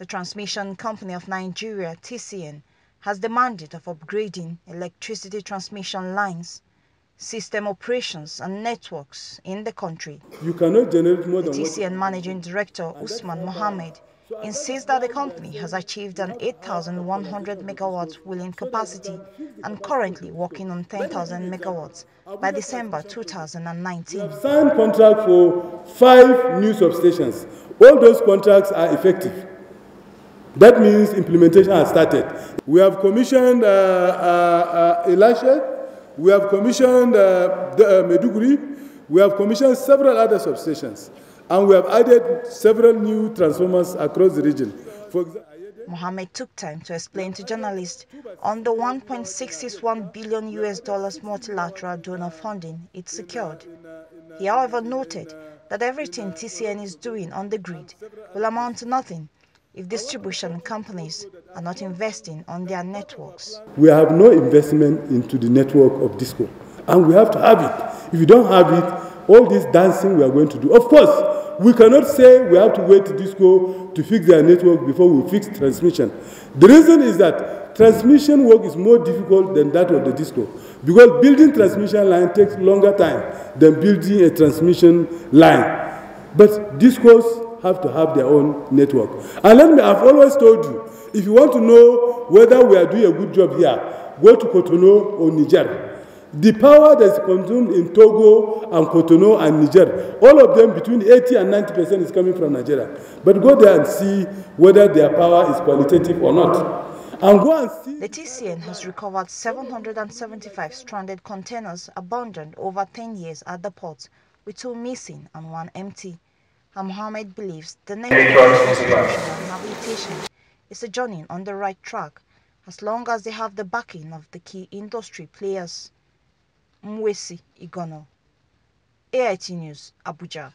The Transmission Company of Nigeria (TCN) has the mandate of upgrading electricity transmission lines, system operations and networks in the country. You cannot generate more The than TCN Managing Director Usman Mohammed insists that the company has achieved an 8,100 megawatts wheeling capacity and currently working on 10,000 megawatts by December 2019. signed contract for five new substations. All those contracts are effective. That means implementation has started. We have commissioned uh, uh, uh, Elisha, we have commissioned uh, the, uh, Maiduguri, we have commissioned several other substations, and we have added several new transformers across the region. For Mohammed took time to explain to journalists on the 1.661 billion US dollars multilateral donor funding it secured. He however noted that everything TCN is doing on the grid will amount to nothing if distribution companies are not investing on their networks. we have no investment into the network of disco, and we have to have it. If you don't have it, all this dancing we are going to do. Of course, we cannot say we have to wait to disco to fix their network before we fix transmission. The reason is that transmission work is more difficult than that of the disco because building transmission line takes longer time than building a transmission line. But discos have to have their own network. And let me, I've always told you, if you want to know whether we are doing a good job here, go to Cotonou or Niger. The power that's consumed in Togo and Cotonou and Niger, all of them between 80 and 90 percent is coming from Nigeria. But go there and see whether their power is qualitative or not. And go and see. The TCN has recovered 775 stranded containers abandoned over 10 years at the port, with two missing and one empty. And Mohammed believes the network reconstruction and rehabilitation is a journey on the right track as long as they have the backing of the key industry players. Mwesi Igonor, AIT News, Abuja.